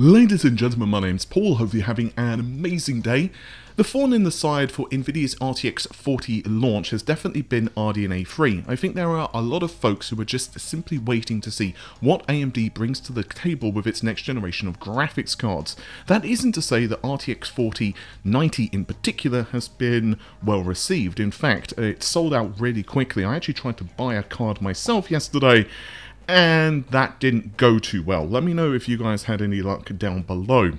Ladies and gentlemen, my name's Paul. Hope you're having an amazing day. The thorn in the side for Nvidia's RTX 40 launch has definitely been RDNA 3. I think there are a lot of folks who are just simply waiting to see what AMD brings to the table with its next generation of graphics cards. That isn't to say that RTX 4090 in particular has been well received. In fact, it sold out really quickly. I actually tried to buy a card myself yesterday and that didn't go too well. Let me know if you guys had any luck down below.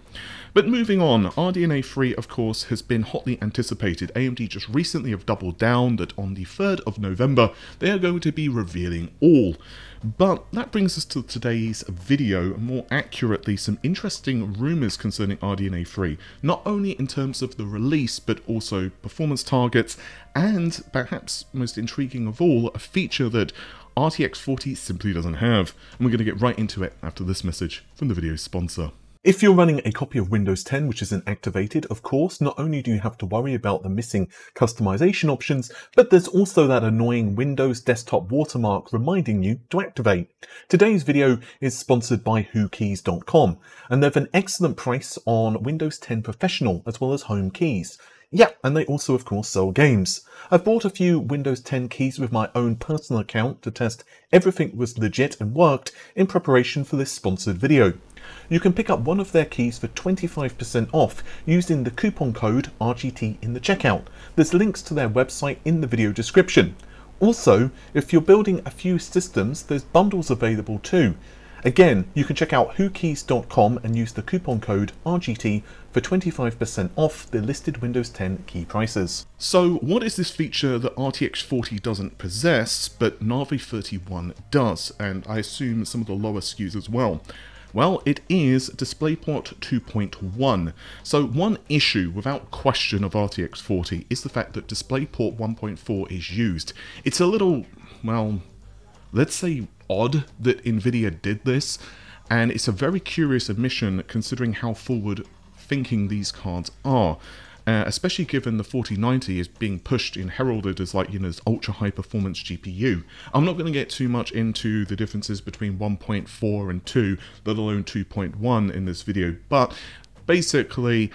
But moving on, RDNA 3 of course has been hotly anticipated. AMD just recently have doubled down that on the 3rd of November they are going to be revealing all. But that brings us to today's video, more accurately some interesting rumours concerning RDNA 3, not only in terms of the release but also performance targets and perhaps most intriguing of all, a feature that RTX 40 simply doesn't have. And we're going to get right into it after this message from the video's sponsor. If you're running a copy of Windows 10 which isn't activated, of course, not only do you have to worry about the missing customization options, but there's also that annoying Windows desktop watermark reminding you to activate. Today's video is sponsored by WhoKeys.com, and they've an excellent price on Windows 10 Professional as well as Home Keys. Yeah, and they also of course sell games. I've bought a few Windows 10 keys with my own personal account to test everything was legit and worked in preparation for this sponsored video. You can pick up one of their keys for 25% off using the coupon code RGT in the checkout. There's links to their website in the video description. Also, if you're building a few systems, there's bundles available too. Again, you can check out whokeys.com and use the coupon code RGT for 25% off the listed Windows 10 key prices. So what is this feature that RTX 40 doesn't possess, but Navi 31 does, and I assume some of the lower SKUs as well? Well, it is DisplayPort 2.1. So one issue, without question, of RTX 40 is the fact that DisplayPort 1.4 is used. It's a little, well, let's say odd that Nvidia did this, and it's a very curious admission considering how forward thinking these cards are. Uh, especially given the 4090 is being pushed and heralded as like, you know, this ultra high performance GPU. I'm not going to get too much into the differences between 1.4 and 2, let alone 2.1 in this video, but basically,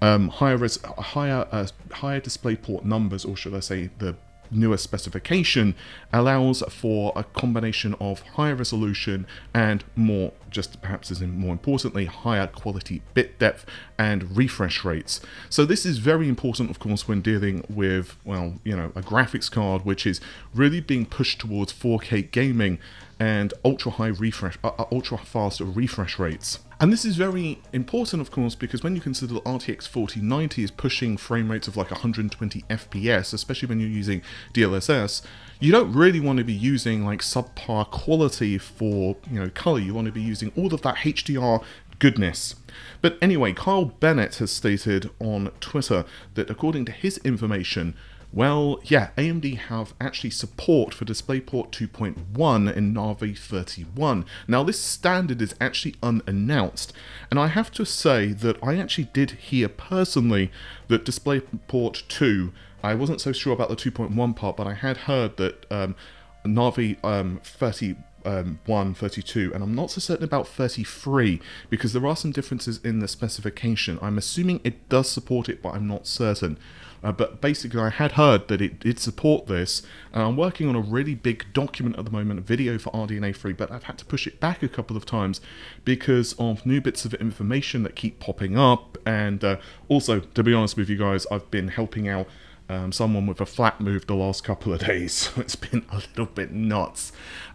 um, higher, res higher, uh, higher display port numbers, or should I say the newer specification allows for a combination of higher resolution and more, just perhaps as in more importantly, higher quality bit depth and refresh rates. So this is very important, of course, when dealing with, well, you know, a graphics card which is really being pushed towards 4K gaming and ultra high refresh, uh, uh ultra fast refresh rates. And this is very important, of course, because when you consider the RTX 4090 is pushing frame rates of like 120 FPS, especially when you're using DLSS, you don't really want to be using like subpar quality for, you know, color. You want to be using all of that HDR goodness. But anyway, Kyle Bennett has stated on Twitter that according to his information, well, yeah, AMD have actually support for DisplayPort 2.1 in Navi 31. Now, this standard is actually unannounced, and I have to say that I actually did hear personally that DisplayPort 2, I wasn't so sure about the 2.1 part, but I had heard that um, Navi um, 30 um, 1, 32, and I'm not so certain about 33 because there are some differences in the specification. I'm assuming it does support it, but I'm not certain. Uh, but basically, I had heard that it did support this, and I'm working on a really big document at the moment, a video for RDNA 3, but I've had to push it back a couple of times because of new bits of information that keep popping up, and uh, also, to be honest with you guys, I've been helping out um, someone with a flat move the last couple of days, so it's been a little bit nuts.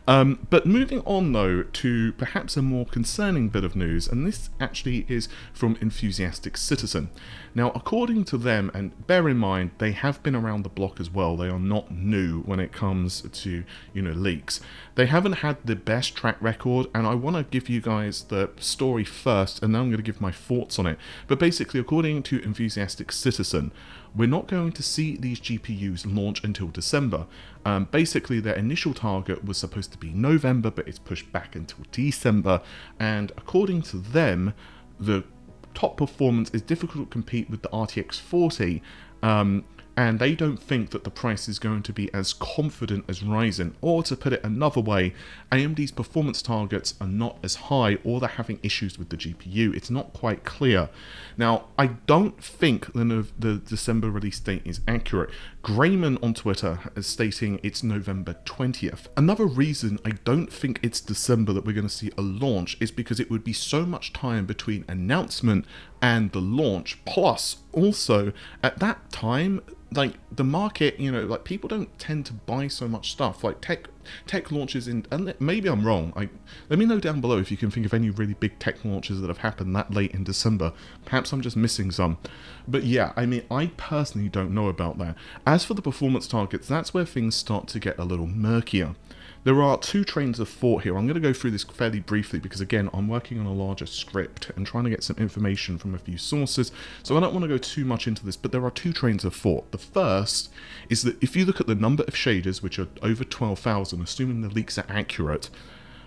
Um, but moving on though to perhaps a more concerning bit of news, and this actually is from Enthusiastic Citizen. Now, according to them, and bear in mind they have been around the block as well. They are not new when it comes to you know leaks. They haven't had the best track record, and I want to give you guys the story first, and then I'm going to give my thoughts on it. But basically, according to Enthusiastic Citizen, we're not going to see these GPUs launch until December. Um, basically, their initial target was supposed to be November, but it's pushed back until December. And according to them, the top performance is difficult to compete with the RTX 40. Um, and they don't think that the price is going to be as confident as Ryzen. Or to put it another way, AMD's performance targets are not as high or they're having issues with the GPU. It's not quite clear. Now, I don't think the, the December release date is accurate. Greymon on Twitter is stating it's November 20th. Another reason I don't think it's December that we're going to see a launch is because it would be so much time between announcement and the launch. Plus, also, at that time, like the market, you know, like people don't tend to buy so much stuff. Like tech tech launches in and maybe I'm wrong. Like let me know down below if you can think of any really big tech launches that have happened that late in December. Perhaps I'm just missing some. But yeah, I mean I personally don't know about that. As for the performance targets, that's where things start to get a little murkier. There are two trains of thought here. I'm going to go through this fairly briefly because, again, I'm working on a larger script and trying to get some information from a few sources, so I don't want to go too much into this, but there are two trains of thought. The first is that if you look at the number of shaders, which are over 12,000, assuming the leaks are accurate,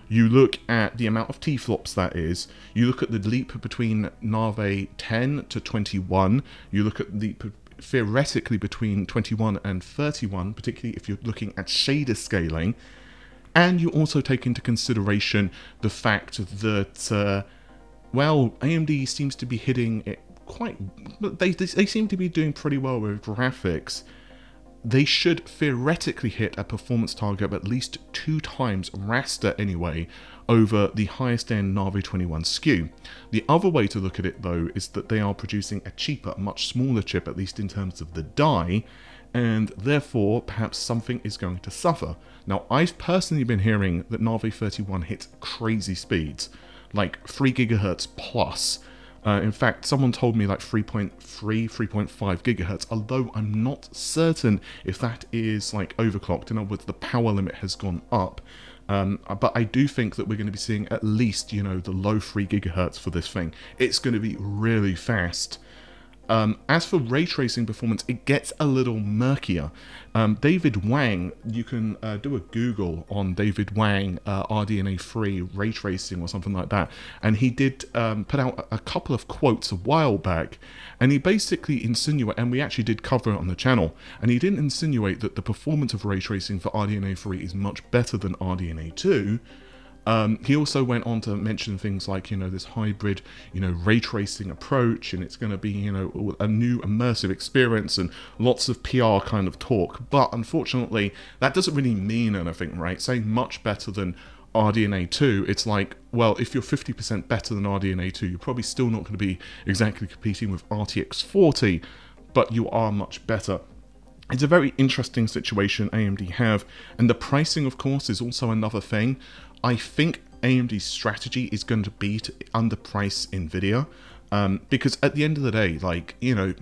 you look at the amount of T-flops that is, you look at the leap between Navi 10 to 21, you look at the theoretically between 21 and 31, particularly if you're looking at shader scaling, and you also take into consideration the fact that, uh, well, AMD seems to be hitting it quite. They, they, they seem to be doing pretty well with graphics. They should theoretically hit a performance target of at least two times raster anyway over the highest end Navi 21 SKU. The other way to look at it though is that they are producing a cheaper, much smaller chip, at least in terms of the die, and therefore perhaps something is going to suffer. Now, I've personally been hearing that Navi 31 hits crazy speeds, like 3 gigahertz plus. Uh, in fact, someone told me like 3.3, 3.5 gigahertz, although I'm not certain if that is like overclocked. In other words, the power limit has gone up. Um, but I do think that we're going to be seeing at least, you know, the low 3 gigahertz for this thing. It's going to be really fast. Um, as for ray tracing performance, it gets a little murkier. Um, David Wang, you can uh, do a Google on David Wang uh, RDNA 3 ray tracing or something like that, and he did um, put out a couple of quotes a while back, and he basically insinuated, and we actually did cover it on the channel, and he didn't insinuate that the performance of ray tracing for RDNA 3 is much better than RDNA 2. Um, he also went on to mention things like, you know, this hybrid, you know, ray tracing approach, and it's going to be, you know, a new immersive experience and lots of PR kind of talk. But unfortunately, that doesn't really mean anything, right? Saying much better than RDNA 2, it's like, well, if you're 50% better than RDNA 2, you're probably still not going to be exactly competing with RTX 40, but you are much better. It's a very interesting situation AMD have, and the pricing, of course, is also another thing. I think AMD's strategy is going to be to underprice Nvidia, um, because at the end of the day, like you know,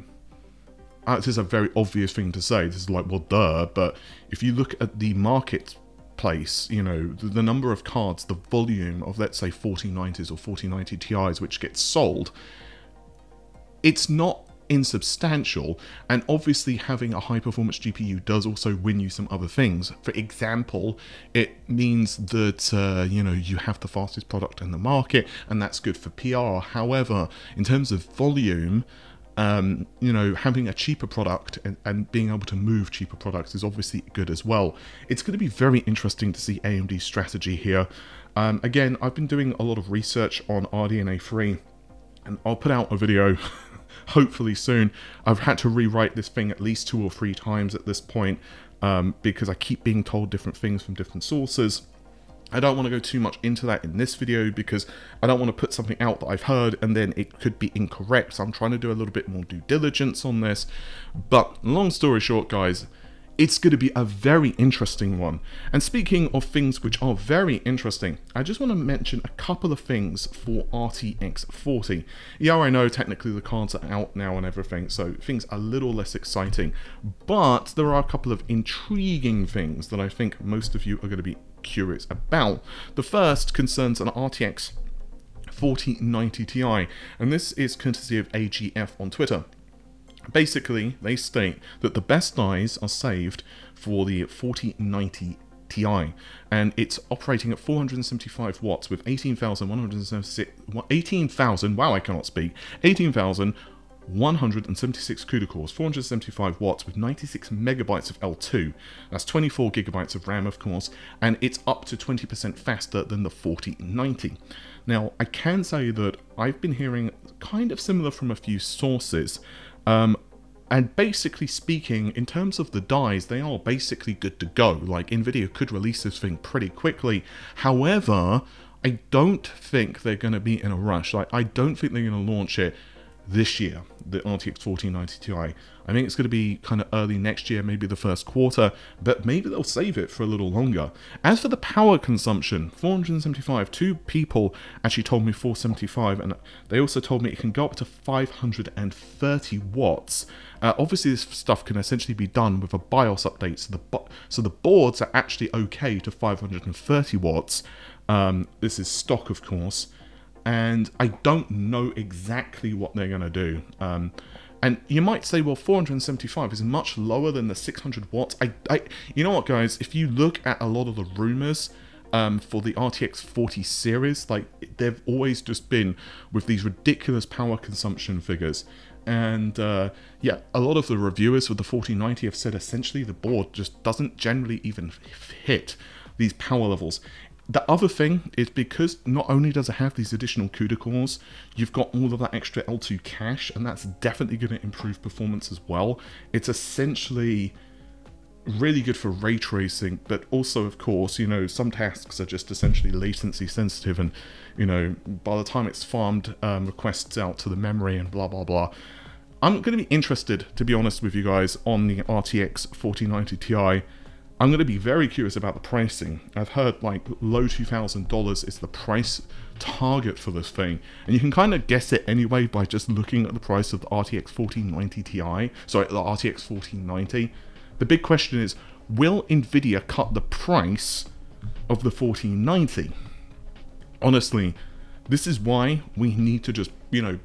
uh, this is a very obvious thing to say. This is like, well, duh. But if you look at the marketplace, you know, the, the number of cards, the volume of let's say 4090s or 4090 Ti's which gets sold, it's not insubstantial, and obviously having a high performance GPU does also win you some other things. For example, it means that uh, you know you have the fastest product in the market, and that's good for PR. However, in terms of volume, um, you know, having a cheaper product and, and, being able to move cheaper products is obviously good as well. It's going to be very interesting to see AMD's strategy here. Um, again, I've been doing a lot of research on RDNA 3, and I'll put out a video hopefully soon. I've had to rewrite this thing at least two or three times at this point um, because I keep being told different things from different sources. I don't want to go too much into that in this video because I don't want to put something out that I've heard and then it could be incorrect. So I'm trying to do a little bit more due diligence on this. But long story short, guys, it's going to be a very interesting one. And speaking of things which are very interesting, I just want to mention a couple of things for RTX 40. Yeah, I know technically the cards are out now and everything, so things are a little less exciting, but there are a couple of intriguing things that I think most of you are going to be curious about. The first concerns an RTX 4090 Ti, and this is courtesy of AGF on Twitter. Basically, they state that the best dies are saved for the 4090 Ti, and it's operating at 475 watts with 18,176, 18,000, wow, I cannot speak, 18,000 176 CUDA cores, 475 watts with 96 megabytes of L2. That's 24 gigabytes of RAM, of course, and it's up to 20% faster than the 4090. Now, I can say that I've been hearing kind of similar from a few sources. Um, and basically speaking, in terms of the dies, they are basically good to go. Like, NVIDIA could release this thing pretty quickly. However, I don't think they're going to be in a rush. Like, I don't think they're going to launch it this year, the RTX 4090 Ti. I think it's going to be kind of early next year, maybe the first quarter, but maybe they'll save it for a little longer. As for the power consumption, 475, two people actually told me 475, and they also told me it can go up to 530 watts. Uh, obviously, this stuff can essentially be done with a BIOS update, so the, so the boards are actually okay to 530 watts. Um, this is stock, of course and I don't know exactly what they're going to do. Um, and you might say, well, 475 is much lower than the 600 watts. I, I, you know what, guys? If you look at a lot of the rumors um, for the RTX 40 series, like they've always just been with these ridiculous power consumption figures. And uh, yeah, a lot of the reviewers for the 4090 have said essentially the board just doesn't generally even hit these power levels. The other thing is because not only does it have these additional CUDA cores, you've got all of that extra L2 cache, and that's definitely going to improve performance as well. It's essentially really good for ray tracing, but also, of course, you know, some tasks are just essentially latency sensitive, and, you know, by the time it's farmed um, requests out to the memory and blah, blah, blah. I'm going to be interested, to be honest with you guys, on the RTX 4090 Ti I'm going to be very curious about the pricing. I've heard like low $2,000 is the price target for this thing. And you can kind of guess it anyway by just looking at the price of the RTX 4090 Ti. Sorry, the RTX 4090. The big question is, will NVIDIA cut the price of the 4090? Honestly, this is why we need to just, you know,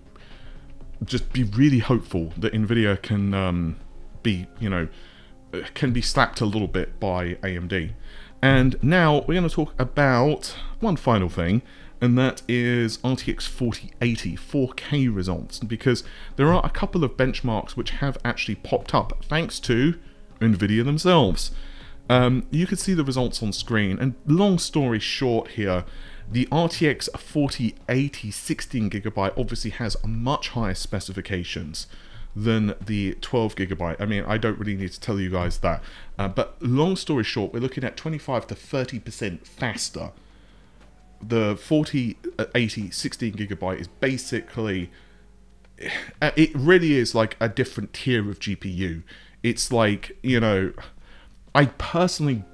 just be really hopeful that NVIDIA can um, be, you know, can be slapped a little bit by AMD. And now we're going to talk about one final thing, and that is RTX 4080 4K results, because there are a couple of benchmarks which have actually popped up thanks to NVIDIA themselves. Um, you can see the results on screen, and long story short here, the RTX 4080 16GB obviously has much higher specifications than the 12 gigabyte. I mean, I don't really need to tell you guys that. Uh, but long story short, we're looking at 25 to 30% faster. The 40, uh, 80, 16 gigabyte is basically, uh, it really is like a different tier of GPU. It's like, you know, I personally,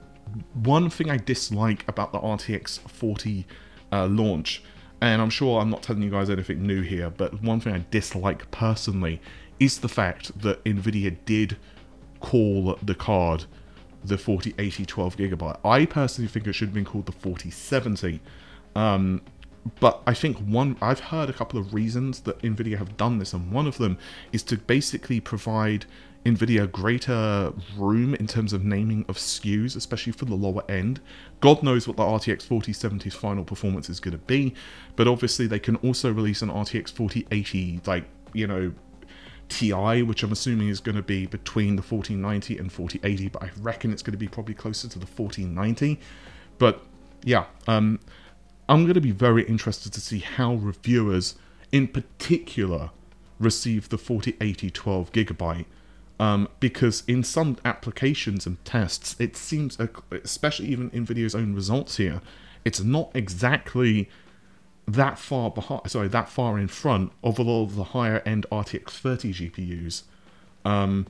one thing I dislike about the RTX 40 uh, launch, and I'm sure I'm not telling you guys anything new here, but one thing I dislike personally is the fact that Nvidia did call the card the 4080 12 gigabyte. I personally think it should have been called the 4070. Um, but I think one, I've heard a couple of reasons that NVIDIA have done this, and one of them is to basically provide NVIDIA greater room in terms of naming of SKUs, especially for the lower end. God knows what the RTX 4070's final performance is going to be, but obviously they can also release an RTX 4080, like, you know, Ti, which I'm assuming is going to be between the 4090 and 4080, but I reckon it's going to be probably closer to the 4090. But yeah, um, I'm going to be very interested to see how reviewers, in particular, receive the 4080 12 gigabyte. Um, because in some applications and tests, it seems, especially even NVIDIA's own results here, it's not exactly that far behind, sorry, that far in front of a lot of the higher end RTX 30 GPUs. Um,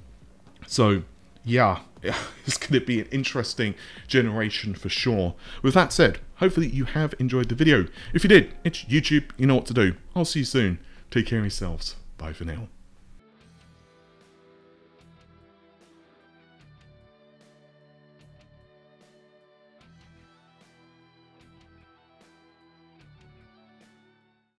so yeah, it's going to be an interesting generation for sure. With that said, hopefully you have enjoyed the video. If you did, it's YouTube, you know what to do. I'll see you soon. Take care of yourselves. Bye for now.